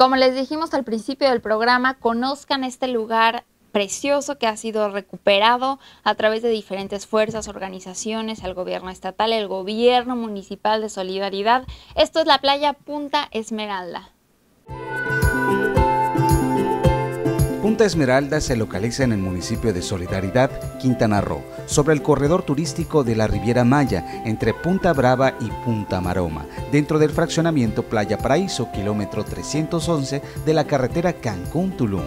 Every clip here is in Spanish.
Como les dijimos al principio del programa, conozcan este lugar precioso que ha sido recuperado a través de diferentes fuerzas, organizaciones, el gobierno estatal, el gobierno municipal de solidaridad. Esto es la playa Punta Esmeralda. Punta Esmeralda se localiza en el municipio de Solidaridad, Quintana Roo, sobre el corredor turístico de la Riviera Maya, entre Punta Brava y Punta Maroma, dentro del fraccionamiento Playa Paraíso, kilómetro 311 de la carretera Cancún-Tulum.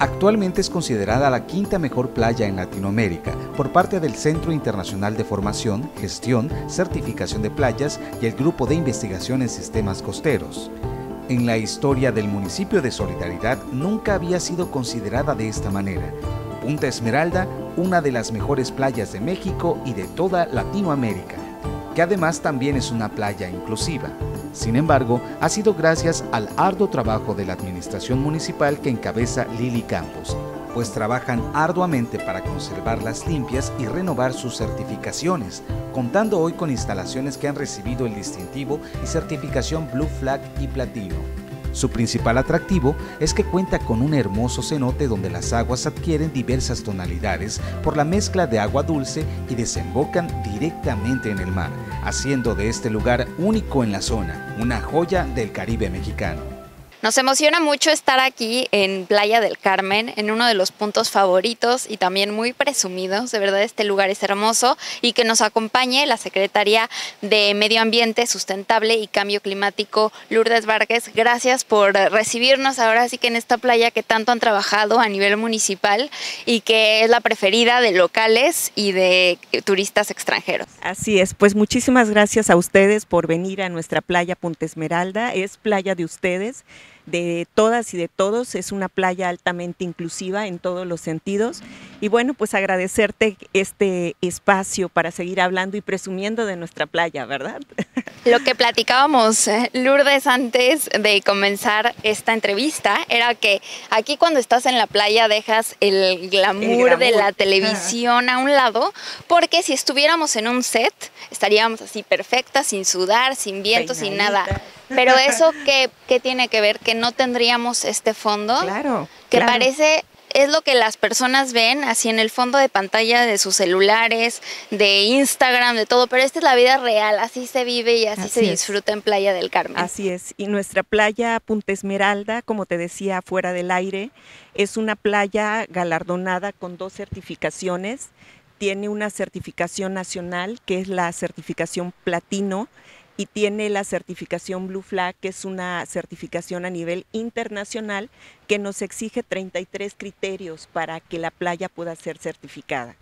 Actualmente es considerada la quinta mejor playa en Latinoamérica por parte del Centro Internacional de Formación, Gestión, Certificación de Playas y el Grupo de Investigación en Sistemas Costeros. En la historia del municipio de Solidaridad nunca había sido considerada de esta manera. Punta Esmeralda, una de las mejores playas de México y de toda Latinoamérica, que además también es una playa inclusiva. Sin embargo, ha sido gracias al arduo trabajo de la administración municipal que encabeza Lili Campos, pues trabajan arduamente para conservarlas limpias y renovar sus certificaciones, contando hoy con instalaciones que han recibido el distintivo y certificación Blue Flag y Platino. Su principal atractivo es que cuenta con un hermoso cenote donde las aguas adquieren diversas tonalidades por la mezcla de agua dulce y desembocan directamente en el mar, haciendo de este lugar único en la zona, una joya del Caribe mexicano. Nos emociona mucho estar aquí en Playa del Carmen, en uno de los puntos favoritos y también muy presumidos. De verdad, este lugar es hermoso y que nos acompañe la Secretaría de Medio Ambiente Sustentable y Cambio Climático, Lourdes Vargas. Gracias por recibirnos ahora sí que en esta playa que tanto han trabajado a nivel municipal y que es la preferida de locales y de turistas extranjeros. Así es, pues muchísimas gracias a ustedes por venir a nuestra playa Punta Esmeralda. Es playa de ustedes de todas y de todos. Es una playa altamente inclusiva en todos los sentidos. Y bueno, pues agradecerte este espacio para seguir hablando y presumiendo de nuestra playa, ¿verdad? Lo que platicábamos, eh, Lourdes, antes de comenzar esta entrevista, era que aquí cuando estás en la playa dejas el glamour, de la televisión a un lado, porque si estuviéramos en un set, estaríamos así perfectas, sin sudar, sin viento, sin nada. Pero eso que, tiene que ver que no tendríamos este fondo, claro, que parece es lo que las personas ven así en el fondo de pantalla de sus celulares, de Instagram, de todo, pero esta es la vida real, así se vive y así, se disfruta en Playa del Carmen. Así es, y nuestra playa Punta Esmeralda, como te decía fuera del aire, es una playa galardonada con dos certificaciones. Tiene una certificación nacional, que es la certificación platino, y tiene la certificación Blue Flag, que es una certificación a nivel internacional que nos exige 33 criterios para que la playa pueda ser certificada.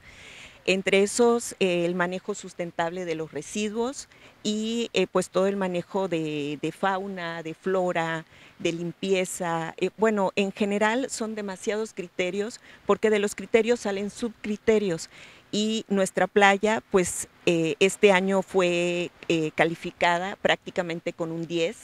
Entre esos, eh, el manejo sustentable de los residuos y eh, pues todo el manejo de, fauna, de flora, de limpieza. Eh, bueno, en general son demasiados criterios porque de los criterios salen subcriterios y nuestra playa, pues eh, este año fue eh, calificada prácticamente con un 10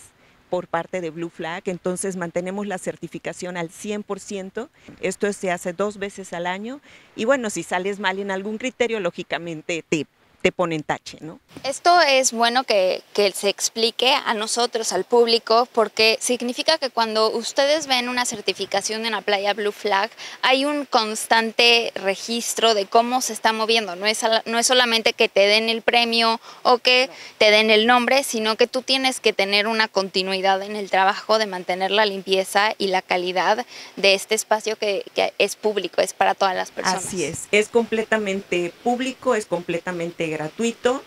por parte de Blue Flag, entonces mantenemos la certificación al 100%, esto se hace dos veces al año y bueno, si sales mal en algún criterio, lógicamente te te ponen tache, ¿no? Esto es bueno que, que, se explique a nosotros, al público, porque significa que cuando ustedes ven una certificación en la playa Blue Flag, hay un constante registro de cómo se está moviendo. No es, no es solamente que te den el premio o que te den el nombre, sino que tú tienes que tener una continuidad en el trabajo de mantener la limpieza y la calidad de este espacio que, que es público, es para todas las personas. Así es, es completamente público, es completamente gratuito.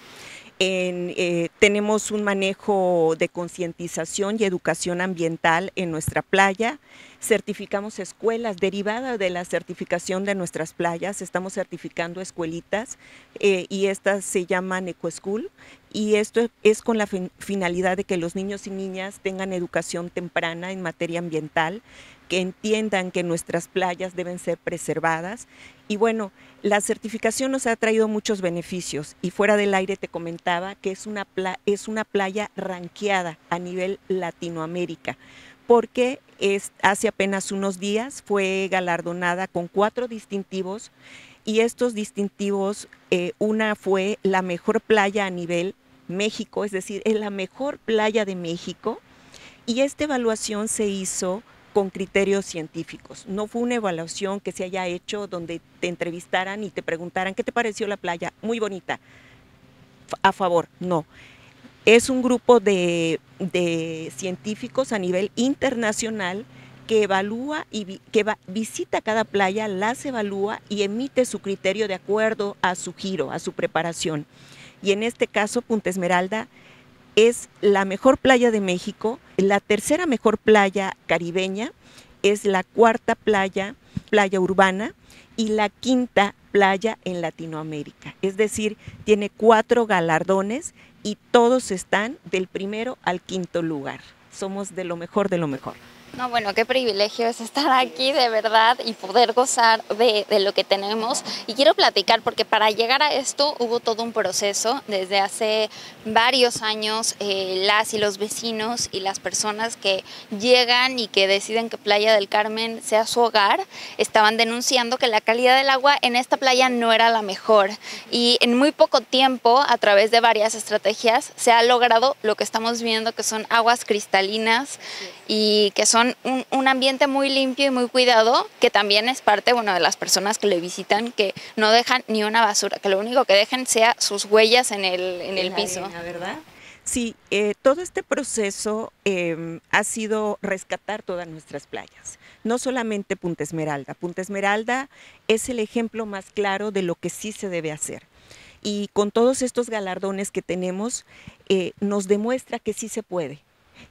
Eh, tenemos un manejo de concientización y educación ambiental en nuestra playa. Certificamos escuelas derivadas de la certificación de nuestras playas. Estamos certificando escuelitas eh, y estas se llaman EcoSchool. Y esto es con la finalidad de que los niños y niñas tengan educación temprana en materia ambiental que entiendan que nuestras playas deben ser preservadas. Y bueno, la certificación nos ha traído muchos beneficios y fuera del aire te comentaba que es una, es una playa ranqueada a nivel Latinoamérica porque es, hace apenas unos días fue galardonada con cuatro distintivos y estos distintivos, eh, una fue la mejor playa a nivel México, es decir, es la mejor playa de México Y esta evaluación se hizo con criterios científicos. No fue una evaluación que se haya hecho donde te entrevistaran y te preguntaran, ¿qué te pareció la playa? Muy bonita. A favor, no. Es un grupo de, científicos a nivel internacional que evalúa y que visita cada playa, las evalúa y emite su criterio de acuerdo a su giro, a su preparación. Y en este caso, Punta Esmeralda es la mejor playa de México, la tercera mejor playa caribeña, es la cuarta playa, playa urbana, y la quinta playa en Latinoamérica. Es decir, tiene cuatro galardones y todos están del primero al quinto lugar. Somos de lo mejor de lo mejor. No, bueno, qué privilegio es estar aquí de verdad y poder gozar de, lo que tenemos. Y quiero platicar porque para llegar a esto hubo todo un proceso. Desde hace varios años eh, las y los vecinos y las personas que llegan y que deciden que Playa del Carmen sea su hogar, estaban denunciando que la calidad del agua en esta playa no era la mejor. Y en muy poco tiempo, a través de varias estrategias, se ha logrado lo que estamos viendo, que son aguas cristalinas y que son un, ambiente muy limpio y muy cuidado, que también es parte bueno, de las personas que le visitan, que no dejan ni una basura, que lo único que dejen sea sus huellas en el, en el piso. ¿verdad? Sí, eh, todo este proceso em, ha sido rescatar todas nuestras playas, no solamente Punta Esmeralda. Punta Esmeralda es el ejemplo más claro de lo que sí se debe hacer. Y con todos estos galardones que tenemos, eh, nos demuestra que sí se puede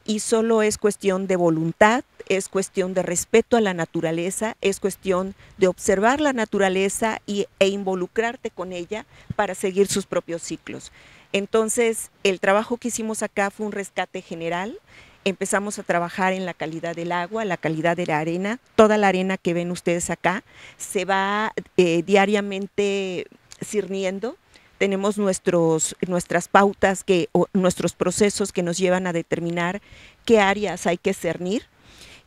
y solo es cuestión de voluntad, es cuestión de respeto a la naturaleza, es cuestión de observar la naturaleza y, e involucrarte con ella para seguir sus propios ciclos. Entonces, el trabajo que hicimos acá fue un rescate general. Empezamos a trabajar en la calidad del agua, la calidad de la arena. Toda la arena que ven ustedes acá se va eh, diariamente cirniendo tenemos nuestros, nuestras pautas, que, o nuestros procesos que nos llevan a determinar qué áreas hay que cernir.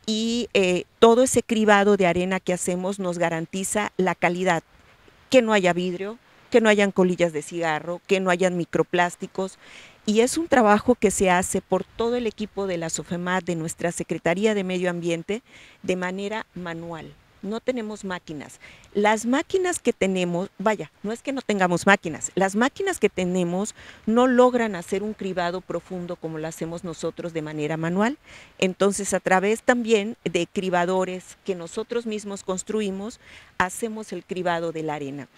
Y eh, todo ese cribado de arena que hacemos nos garantiza la calidad, que no haya vidrio, que no hayan colillas de cigarro, que no hayan microplásticos. Y es un trabajo que se hace por todo el equipo de la SOFEMAT, de nuestra Secretaría de Medio Ambiente, de manera manual no tenemos máquinas. Las máquinas que tenemos, vaya, no es que no tengamos máquinas, las máquinas que tenemos no logran hacer un cribado profundo como lo hacemos nosotros de manera manual. Entonces, a través también de cribadores que nosotros mismos construimos, hacemos el cribado de la arena.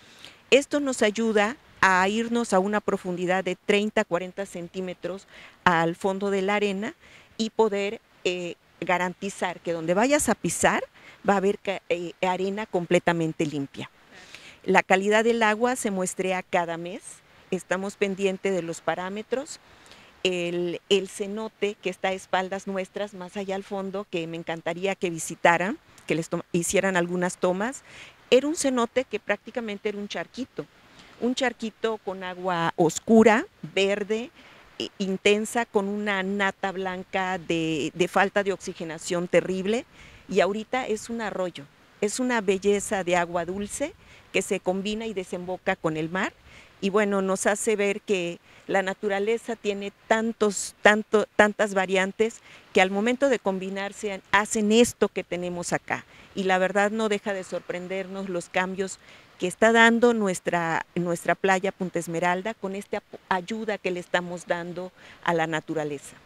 Esto nos ayuda a irnos a una profundidad de 30, 40 centímetros al fondo de la arena y poder eh, garantizar que donde vayas a pisar, va a haber eh, arena completamente limpia. La calidad del agua se muestrea cada mes, estamos pendientes de los parámetros. El, cenote que está a espaldas nuestras, más allá al fondo, que me encantaría que visitaran, que les hicieran algunas tomas, era un cenote que prácticamente era un charquito, un charquito con agua oscura, verde, intensa, con una nata blanca de falta de oxigenación terrible y ahorita es un arroyo, es una belleza de agua dulce que se combina y desemboca con el mar y bueno, nos hace ver que la naturaleza tiene tantos, tanto, tantas variantes que al momento de combinarse hacen esto que tenemos acá. Y la verdad no deja de sorprendernos los cambios que está dando nuestra, nuestra playa Punta Esmeralda con esta ayuda que le estamos dando a la naturaleza.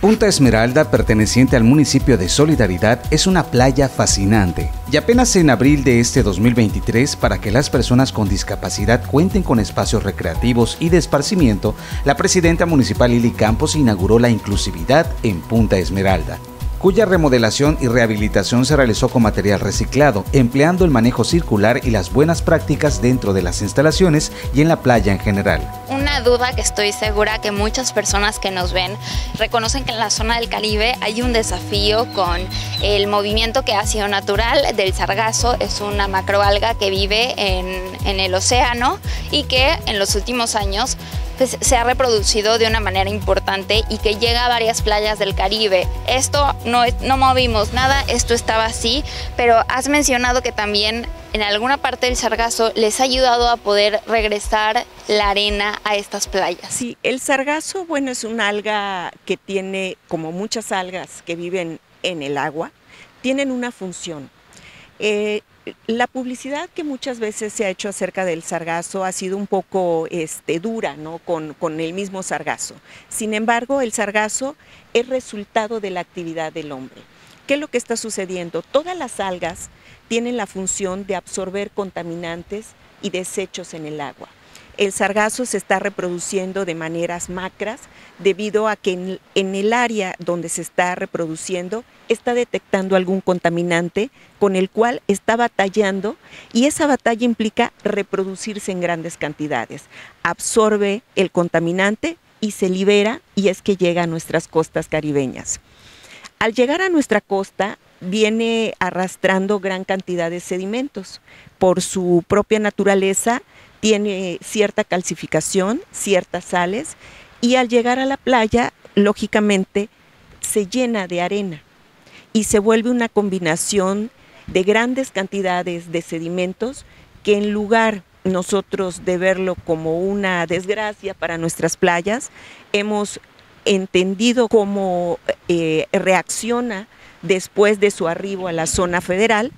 Punta Esmeralda, perteneciente al municipio de Solidaridad, es una playa fascinante. Y apenas en abril de este 2023, para que las personas con discapacidad cuenten con espacios recreativos y de esparcimiento, la presidenta municipal Lili Campos inauguró la inclusividad en Punta Esmeralda cuya remodelación y rehabilitación se realizó con material reciclado, empleando el manejo circular y las buenas prácticas dentro de las instalaciones y en la playa en general. Una duda que estoy segura que muchas personas que nos ven reconocen que en la zona del Caribe hay un desafío con el movimiento que ha sido natural del sargazo, es una macroalga que vive en, en el océano y que en los últimos años pues, se ha reproducido de una manera importante y que llega a varias playas del Caribe. Esto no, no movimos nada, esto estaba así, pero has mencionado que también en alguna parte del sargazo les ha ayudado a poder regresar la arena a estas playas. Sí, el sargazo, bueno, es una alga que tiene, como muchas algas que viven en el agua, tienen una función. Eh, la publicidad que muchas veces se ha hecho acerca del sargazo ha sido un poco este, dura ¿no? con, con el mismo sargazo. Sin embargo, el sargazo es resultado de la actividad del hombre. ¿Qué es lo que está sucediendo? Todas las algas tienen la función de absorber contaminantes y desechos en el agua. El sargazo se está reproduciendo de maneras macras debido a que en, el área donde se está reproduciendo está detectando algún contaminante con el cual está batallando y esa batalla implica reproducirse en grandes cantidades. Absorbe el contaminante y se libera y es que llega a nuestras costas caribeñas. Al llegar a nuestra costa, viene arrastrando gran cantidad de sedimentos. Por su propia naturaleza, tiene cierta calcificación, ciertas sales, y al llegar a la playa, lógicamente, se llena de arena y se vuelve una combinación de grandes cantidades de sedimentos que en lugar nosotros de verlo como una desgracia para nuestras playas, hemos entendido cómo eh, reacciona después de su arribo a la zona federal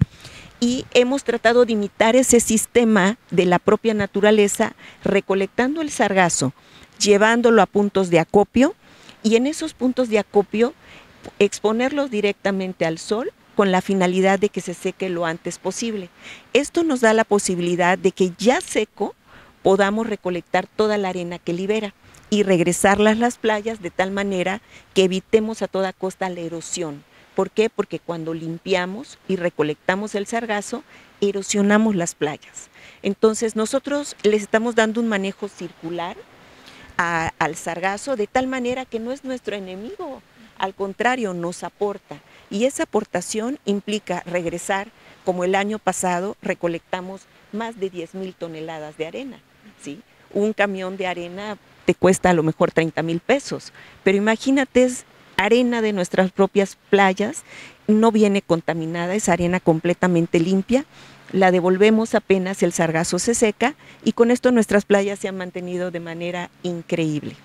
y hemos tratado de imitar ese sistema de la propia naturaleza, recolectando el sargazo, llevándolo a puntos de acopio y en esos puntos de acopio exponerlos directamente al sol con la finalidad de que se seque lo antes posible. Esto nos da la posibilidad de que ya seco podamos recolectar toda la arena que libera y regresarlas a las playas de tal manera que evitemos a toda costa la erosión. ¿Por qué? Porque cuando limpiamos y recolectamos el sargazo, erosionamos las playas. Entonces nosotros les estamos dando un manejo circular al sargazo de tal manera que no es nuestro enemigo, al contrario, nos aporta. Y esa aportación implica regresar, como el año pasado recolectamos más de 10 mil toneladas de arena. ¿sí? Un camión de arena te cuesta a lo mejor 30 mil pesos, pero imagínate arena de nuestras propias playas, no viene contaminada, es arena completamente limpia, la devolvemos apenas el sargazo se seca y con esto nuestras playas se han mantenido de manera increíble.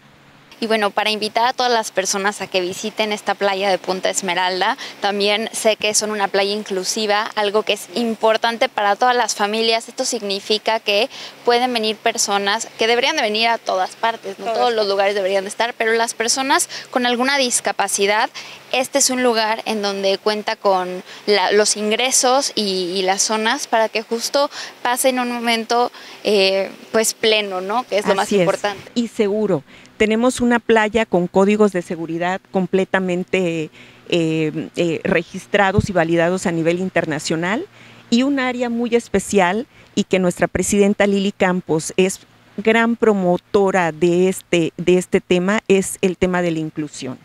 Y bueno, para invitar a todas las personas a que visiten esta playa de Punta Esmeralda, también sé que son una playa inclusiva, algo que es importante para todas las familias. Esto significa que pueden venir personas que deberían de venir a todas partes, no todos los lugares deberían de estar, pero las personas con alguna discapacidad, este es un lugar en donde cuenta con los ingresos y, las zonas para que justo pasen un momento eh, pues pleno, ¿no? Que es lo más importante. Y seguro tenemos una playa con códigos de seguridad completamente eh, eh, registrados y validados a nivel internacional y un área muy especial y que nuestra presidenta Lili Campos es gran promotora de este, de este tema es el tema de la inclusión.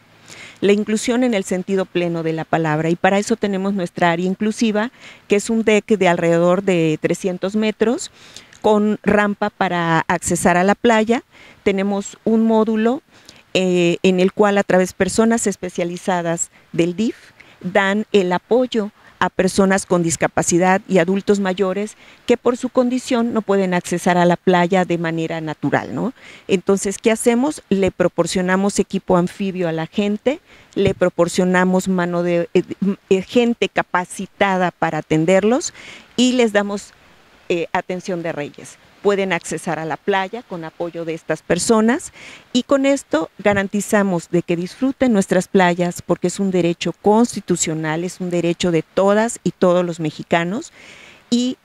La inclusión en el sentido pleno de la palabra y para eso tenemos nuestra área inclusiva que es un deck de alrededor de 300 metros con rampa para accesar a la playa. Tenemos un módulo eh, en el cual a través de personas especializadas del DIF dan el apoyo a personas con discapacidad y adultos mayores que por su condición no pueden accesar a la playa de manera natural, ¿no? Entonces, ¿qué hacemos? Le proporcionamos equipo anfibio a la gente, le proporcionamos mano de eh, gente capacitada para atenderlos y les damos eh, atención de reyes. Pueden accesar a la playa con apoyo de estas personas y con esto garantizamos de que disfruten nuestras playas porque es un derecho constitucional, es un derecho de todas y todos los mexicanos y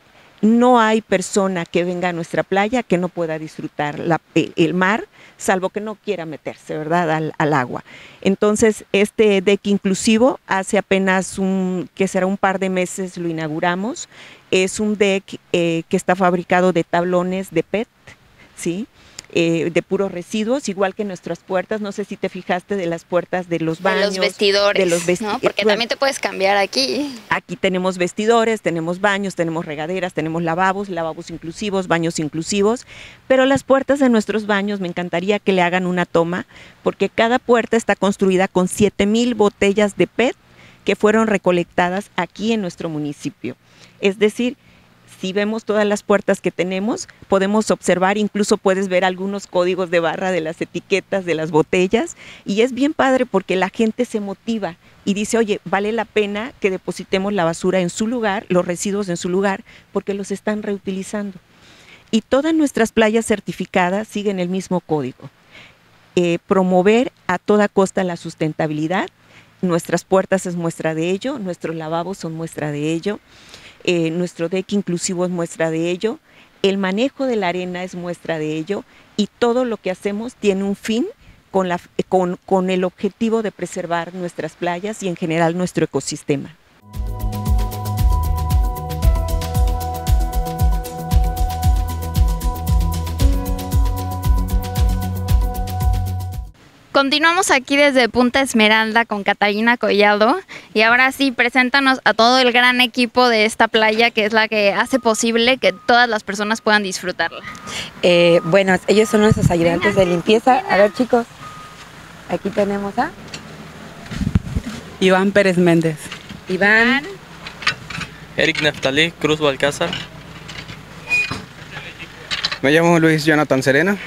no hay persona que venga a nuestra playa que no pueda disfrutar el, mar, salvo que no quiera meterse, ¿verdad?, al, al, agua. Entonces, este deck inclusivo, hace apenas un, que será un par de meses, lo inauguramos. Es un deck eh, que está fabricado de tablones de PET, ¿sí? Eh, de puros residuos, igual que nuestras puertas. No sé si te fijaste de las puertas de los baños. De los vestidores. De los vestidores. Porque también te puedes cambiar aquí. Aquí tenemos vestidores, tenemos baños, tenemos regaderas, tenemos lavabos, lavabos inclusivos, baños inclusivos. Pero las puertas de nuestros baños, me encantaría que le hagan una toma, porque cada puerta está construida con 7000 botellas de PET que fueron recolectadas aquí en nuestro municipio. Es decir, si vemos todas las puertas que tenemos, podemos observar, incluso puedes ver algunos códigos de barra de las etiquetas de las botellas y es bien padre porque la gente se motiva y dice, oye, vale la pena que depositemos la basura en su lugar, los residuos en su lugar, porque los están reutilizando. Y todas nuestras playas certificadas siguen el mismo código. Eh, promover a toda costa la sustentabilidad. Nuestras puertas es muestra de ello, nuestros lavabos son muestra de ello. Eh, nuestro deck inclusivo es muestra de ello, el manejo de la arena es muestra de ello y todo lo que hacemos tiene un fin con, el objetivo de preservar nuestras playas y en general nuestro ecosistema. Continuamos aquí desde Punta Esmeralda con Catalina Collado y ahora sí, preséntanos a todo el gran equipo de esta playa que es la que hace posible que todas las personas puedan disfrutarla. Eh, bueno, ellos son nuestros ayudantes de limpieza. A ver chicos, aquí tenemos a Iván Pérez Méndez. Iván. Eric Neftalí Cruz Balcázar. Me llamo Luis Jonathan Serena.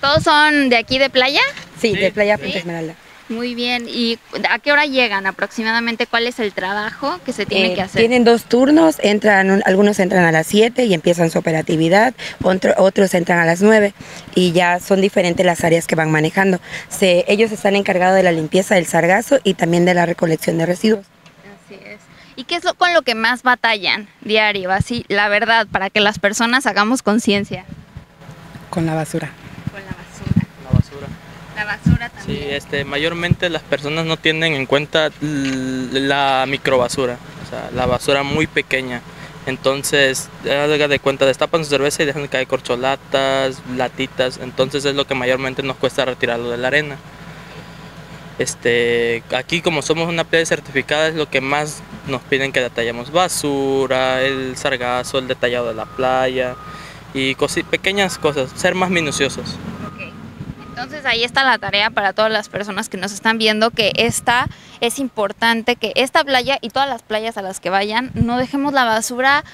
¿Todos son de aquí de playa? Sí, de Playa Punta Esmeralda. Muy bien. ¿Y a qué hora llegan aproximadamente? ¿Cuál es el trabajo que se tiene eh, que hacer? Tienen dos turnos, entran, algunos entran a las 7 y empiezan su operatividad, otros entran a las 9 y ya son diferentes las áreas que van manejando. Se, ellos están encargados de la limpieza del sargazo y también de la recolección de residuos. Así es. ¿Y qué es lo, con lo que más batallan diario? Así, la verdad, para que las personas hagamos conciencia. Con la basura. La basura también. Sí, este, mayormente las personas no tienen en cuenta la microbasura, o sea, la basura muy pequeña. Entonces, haga de cuenta, destapan su cerveza y dejan caer corcholatas, latitas. Entonces es lo que mayormente nos cuesta retirarlo de la arena. Este, aquí como somos una playa certificada es lo que más nos piden que detallemos basura, el sargazo, el detallado de la playa y pequeñas cosas, ser más minuciosos. Entonces ahí está la tarea para todas las personas que nos están viendo, que esta es importante, que esta playa y todas las playas a las que vayan, no dejemos la basura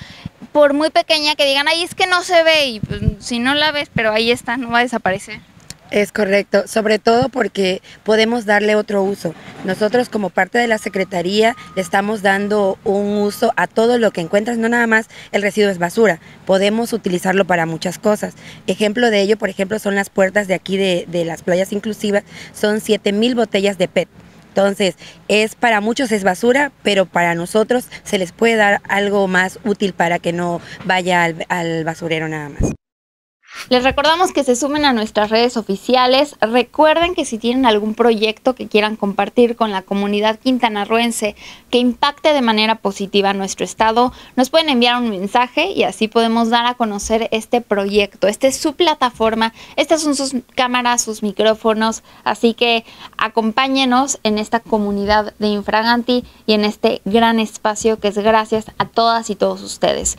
por muy pequeña que digan, ahí es que no se ve y pues, si no la ves, pero ahí está, no va a desaparecer. Es correcto, sobre todo porque podemos darle otro uso. Nosotros como parte de la Secretaría le estamos dando un uso a todo lo que encuentras, no nada más el residuo es basura, podemos utilizarlo para muchas cosas. Ejemplo de ello, por ejemplo, son las puertas de aquí de, de las playas inclusivas, son 7000 botellas de PET. Entonces, es para muchos es basura, pero para nosotros se les puede dar algo más útil para que no vaya al basurero nada más. Les recordamos que se sumen a nuestras redes oficiales. Recuerden que si tienen algún proyecto que quieran compartir con la comunidad quintanarroense que impacte de manera positiva a nuestro estado, nos pueden enviar un mensaje y así podemos dar a conocer este proyecto. Esta es su plataforma, estas son sus cámaras, sus micrófonos, así que acompáñenos en esta comunidad de Infraganti y en este gran espacio que es gracias a todas y todos ustedes.